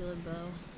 Jugular Bow.